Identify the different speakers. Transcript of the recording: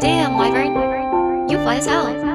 Speaker 1: Damn, Wyvern. You fly as hell!